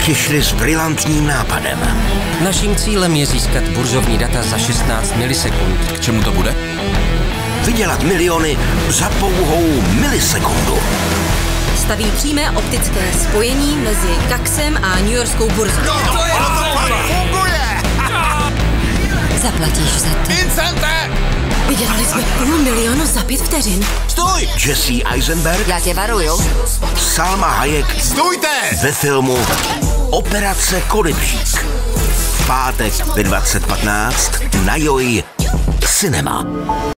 přišli s brilantním nápadem. Naším cílem je získat burzovní data za 16 milisekund. K čemu to bude? Vydělat miliony za pouhou milisekundu. Staví přímé optické spojení mezi Kaxem a New Yorkskou burzou. Funguje! Zaplatíš za to. Vincente! Vydělali jsme půl milionu za pět vteřin. Stůj! Jesse Eisenberg, Já tě varuju. Salma Hayek Stůjte! ve filmu Operace Kolibřík. Pátek ve 2015 na Joj Cinema.